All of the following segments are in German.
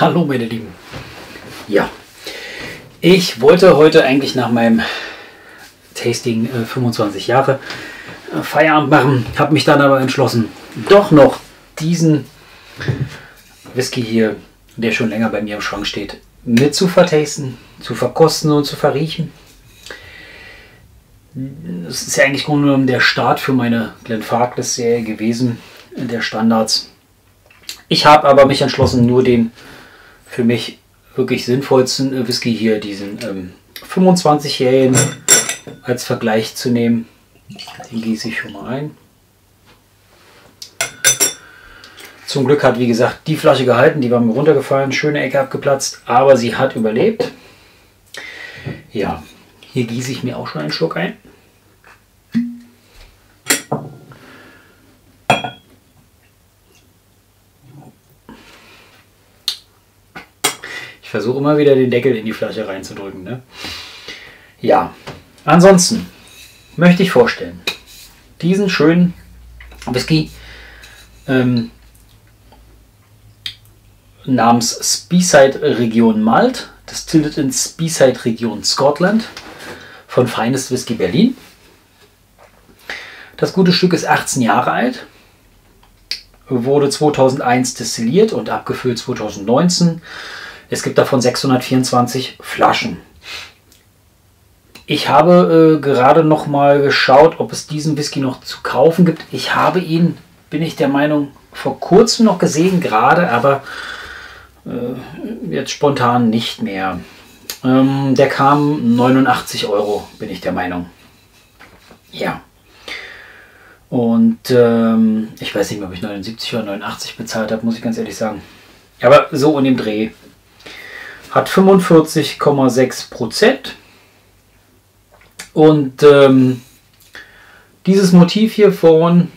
Hallo meine Lieben. Ja, ich wollte heute eigentlich nach meinem Tasting äh, 25 Jahre äh, Feierabend machen, habe mich dann aber entschlossen, doch noch diesen Whisky hier, der schon länger bei mir im Schrank steht, mit zu vertasten, zu verkosten und zu verriechen. Das ist ja eigentlich genommen der Start für meine Glenfarclas-Serie gewesen, der Standards. Ich habe aber mich entschlossen, nur den für mich wirklich sinnvollsten Whisky hier, diesen ähm, 25-jährigen, als Vergleich zu nehmen. Den gieße ich schon mal ein. Zum Glück hat, wie gesagt, die Flasche gehalten, die war mir runtergefallen, schöne Ecke abgeplatzt, aber sie hat überlebt. Ja, hier gieße ich mir auch schon einen Schluck ein. Ich versuche immer wieder den Deckel in die Flasche reinzudrücken. Ne? Ja, ansonsten möchte ich vorstellen, diesen schönen Whisky ähm, namens Speyside Region Malt, distilled in Speyside Region Scotland von Finest Whisky Berlin. Das gute Stück ist 18 Jahre alt, wurde 2001 destilliert und abgefüllt 2019 es gibt davon 624 Flaschen. Ich habe äh, gerade noch mal geschaut, ob es diesen Whisky noch zu kaufen gibt. Ich habe ihn, bin ich der Meinung, vor kurzem noch gesehen, gerade, aber äh, jetzt spontan nicht mehr. Ähm, der kam 89 Euro, bin ich der Meinung. Ja. Und ähm, ich weiß nicht mehr, ob ich 79 oder 89 bezahlt habe, muss ich ganz ehrlich sagen. Aber so in dem Dreh hat 45,6 Prozent. Und ähm, dieses Motiv hier vorn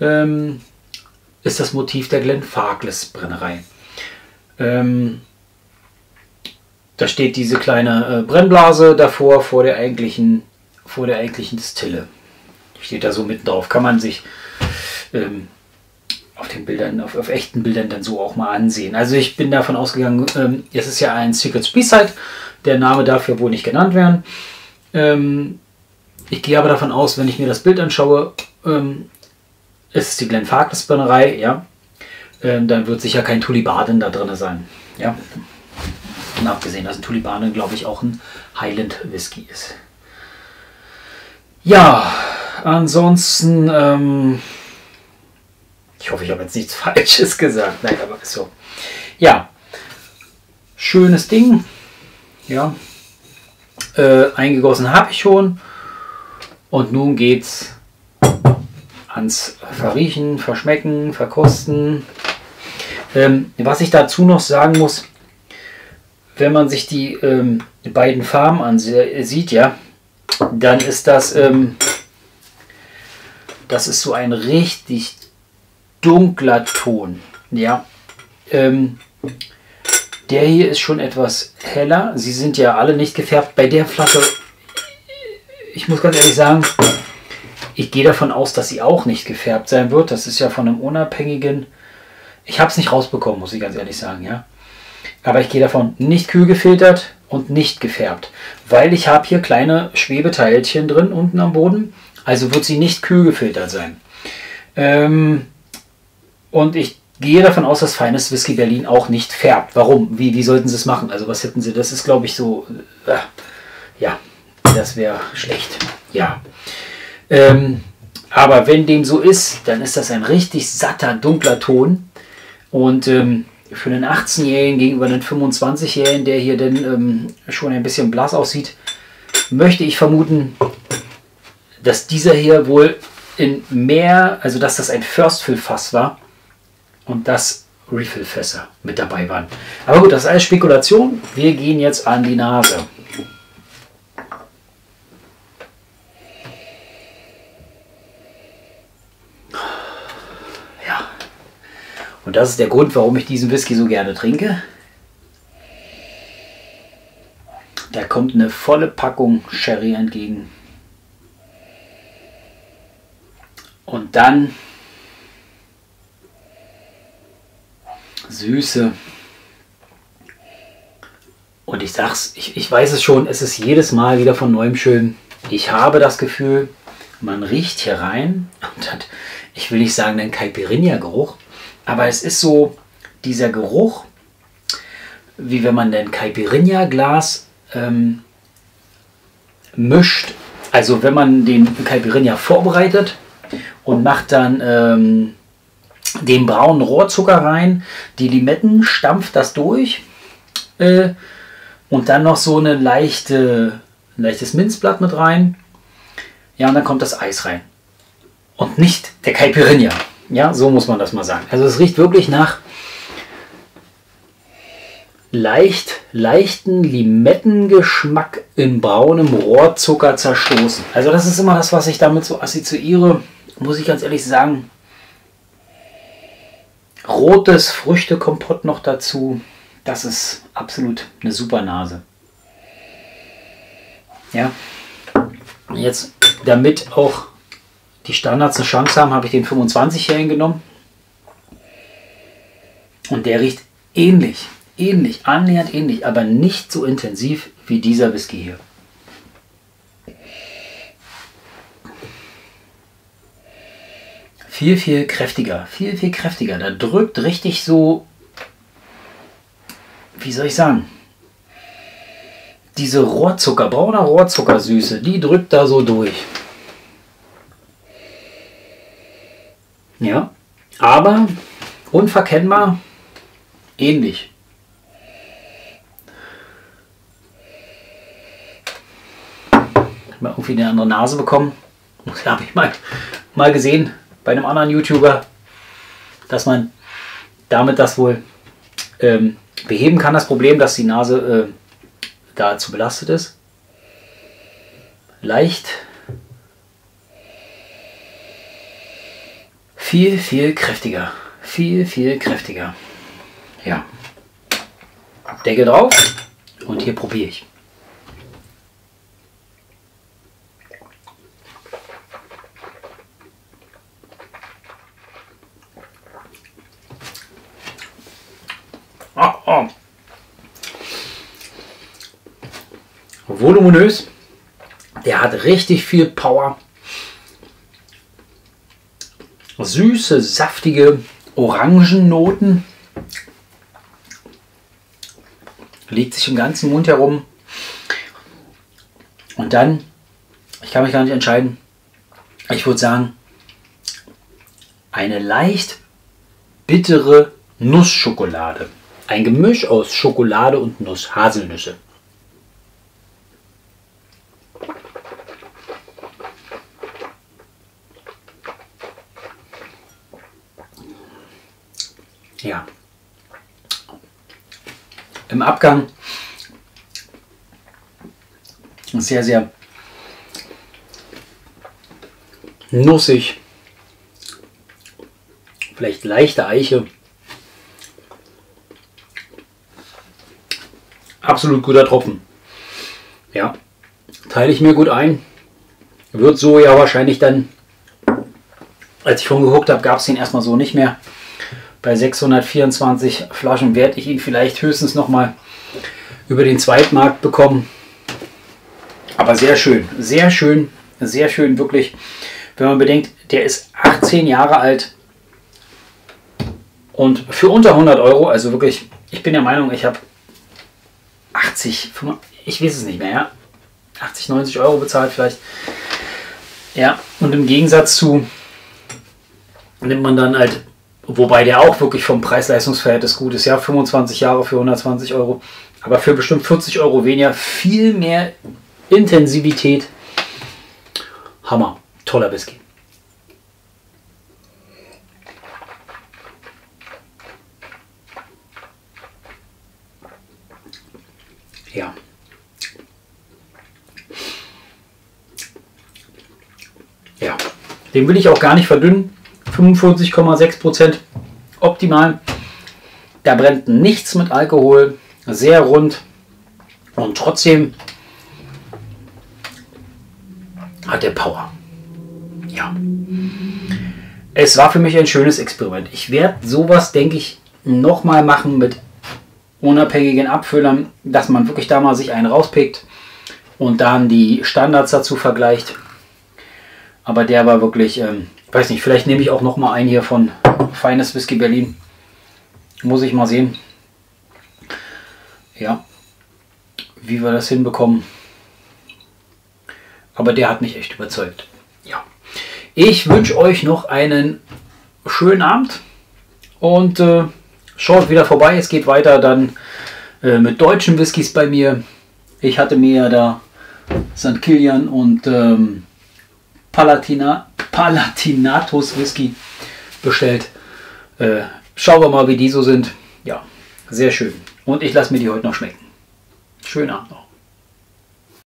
ähm, ist das Motiv der Glenfarclas Brennerei. Ähm, da steht diese kleine äh, Brennblase davor vor der eigentlichen, vor der eigentlichen Distille. Steht da so mitten drauf. Kann man sich ähm, auf den Bildern, auf, auf, echten Bildern dann so auch mal ansehen. Also ich bin davon ausgegangen, ähm, es ist ja ein Secret Speyside, der Name darf ja wohl nicht genannt werden. Ähm, ich gehe aber davon aus, wenn ich mir das Bild anschaue, ähm, es ist die Glen Farkas Brennerei, ja, ähm, dann wird sicher kein Tulibanen da drin sein. Ja. Und abgesehen, dass ein Tulibanen, glaube ich, auch ein Highland Whisky ist. Ja, ansonsten ähm, ich hoffe, ich habe jetzt nichts Falsches gesagt. Nein, aber ist so. Ja, schönes Ding. Ja, äh, eingegossen habe ich schon. Und nun geht's ans Verriechen, Verschmecken, Verkosten. Ähm, was ich dazu noch sagen muss, wenn man sich die, ähm, beiden Farben ansieht, ja, dann ist das, ähm, das ist so ein richtig dunkler Ton. Ja. Ähm, der hier ist schon etwas heller. Sie sind ja alle nicht gefärbt. Bei der Flasche, ich muss ganz ehrlich sagen, ich gehe davon aus, dass sie auch nicht gefärbt sein wird. Das ist ja von einem unabhängigen. Ich habe es nicht rausbekommen, muss ich ganz ehrlich sagen, ja. Aber ich gehe davon nicht kühl gefiltert und nicht gefärbt, weil ich habe hier kleine Schwebeteilchen drin unten am Boden. Also wird sie nicht kühl gefiltert sein. Ähm, und ich gehe davon aus, dass Feines Whisky Berlin auch nicht färbt. Warum? Wie, wie sollten sie es machen? Also was hätten sie? Das ist, glaube ich, so... Äh, ja, das wäre schlecht. Ja. Ähm, aber wenn dem so ist, dann ist das ein richtig satter, dunkler Ton. Und ähm, für einen 18-Jährigen gegenüber einem 25-Jährigen, der hier denn ähm, schon ein bisschen blass aussieht, möchte ich vermuten, dass dieser hier wohl in mehr, also dass das ein First Fill Fass war und dass Refill-Fässer mit dabei waren. Aber gut, das ist alles Spekulation. Wir gehen jetzt an die Nase. Ja. Und das ist der Grund, warum ich diesen Whisky so gerne trinke. Da kommt eine volle Packung Sherry entgegen. Und dann Süße, Und ich sag's, ich, ich weiß es schon, es ist jedes Mal wieder von neuem schön. Ich habe das Gefühl, man riecht hier rein und hat, ich will nicht sagen, einen Caipirinha-Geruch, aber es ist so dieser Geruch, wie wenn man ein Caipirinha-Glas ähm, mischt. Also wenn man den Caipirinha vorbereitet und macht dann ähm, den braunen Rohrzucker rein, die Limetten stampft das durch äh, und dann noch so eine leichte, ein leichtes Minzblatt mit rein. Ja, und dann kommt das Eis rein. Und nicht der Caipirinha. Ja, so muss man das mal sagen. Also es riecht wirklich nach leicht, leichten Limettengeschmack in braunem Rohrzucker zerstoßen. Also das ist immer das, was ich damit so assoziiere, muss ich ganz ehrlich sagen. Rotes Früchtekompott noch dazu. Das ist absolut eine super Nase. Ja, jetzt damit auch die Standards eine Chance haben, habe ich den 25-Jährigen genommen. Und der riecht ähnlich ähnlich, annähernd ähnlich, aber nicht so intensiv wie dieser Whisky hier. Viel, viel kräftiger, viel, viel kräftiger. Da drückt richtig so, wie soll ich sagen, diese Rohrzucker, brauner Rohrzuckersüße, die drückt da so durch. Ja, aber unverkennbar ähnlich. mal irgendwie eine andere Nase bekommen. Das habe ich mal, mal gesehen bei einem anderen YouTuber, dass man damit das wohl ähm, beheben kann, das Problem, dass die Nase äh, da zu belastet ist. Leicht. Viel, viel kräftiger. Viel, viel kräftiger. Ja. Deckel drauf und hier probiere ich. Oh. Voluminös. Der hat richtig viel Power. Süße, saftige Orangennoten. Legt sich im ganzen Mund herum. Und dann, ich kann mich gar nicht entscheiden. Ich würde sagen, eine leicht bittere Nussschokolade. Ein Gemisch aus Schokolade und Nuss, Haselnüsse. Ja. Im Abgang sehr, sehr nussig. Vielleicht leichte Eiche. Absolut guter Tropfen. Ja, teile ich mir gut ein. Wird so ja wahrscheinlich dann, als ich vorhin geguckt habe, gab es den erstmal so nicht mehr. Bei 624 Flaschen werde ich ihn vielleicht höchstens noch mal über den Zweitmarkt bekommen. Aber sehr schön, sehr schön, sehr schön wirklich. Wenn man bedenkt, der ist 18 Jahre alt und für unter 100 Euro, also wirklich, ich bin der Meinung, ich habe 80, ich weiß es nicht mehr, ja. 80, 90 Euro bezahlt vielleicht. Ja, und im Gegensatz zu nimmt man dann halt, wobei der auch wirklich vom Preis-Leistungs-Verhältnis gut ist, ja, 25 Jahre für 120 Euro, aber für bestimmt 40 Euro weniger, viel mehr Intensivität. Hammer, toller Whisky. Ja. Ja. Den will ich auch gar nicht verdünnen. 45,6 Prozent. Optimal. Da brennt nichts mit Alkohol. Sehr rund. Und trotzdem hat der Power. Ja. Es war für mich ein schönes Experiment. Ich werde sowas, denke ich, nochmal machen mit unabhängigen Abfüllern, dass man wirklich da mal sich einen rauspickt und dann die Standards dazu vergleicht. Aber der war wirklich, ähm, weiß nicht, vielleicht nehme ich auch noch mal einen hier von Feines Whisky Berlin. Muss ich mal sehen. Ja, wie wir das hinbekommen. Aber der hat mich echt überzeugt. Ja. Ich wünsche euch noch einen schönen Abend und äh, schaut wieder vorbei. Es geht weiter dann äh, mit deutschen Whiskys bei mir. Ich hatte mir ja da St. Kilian und ähm, Palatina, Palatinatus Whisky bestellt. Äh, schauen wir mal, wie die so sind. Ja, sehr schön. Und ich lasse mir die heute noch schmecken. Schönen Abend noch.